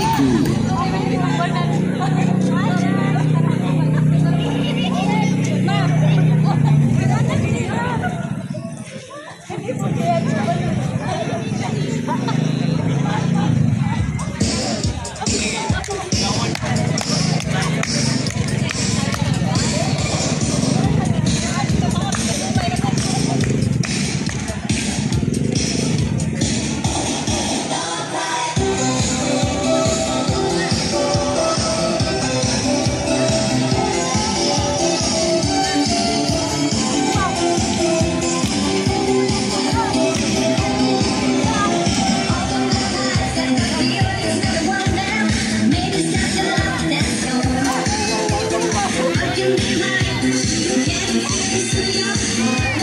so heroic